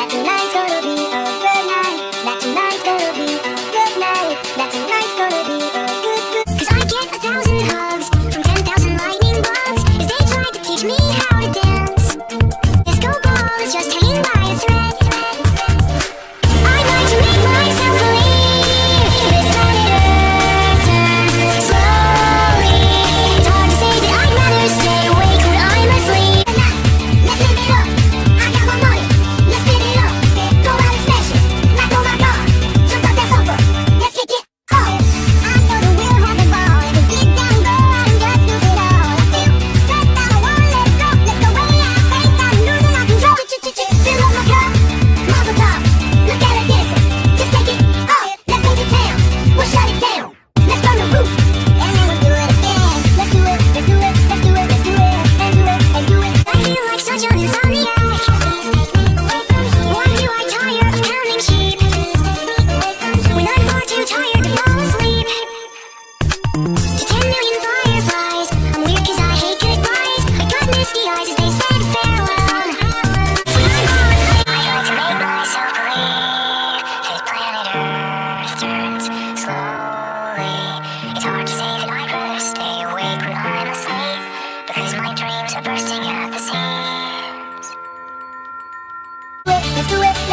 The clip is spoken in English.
たくないトロィー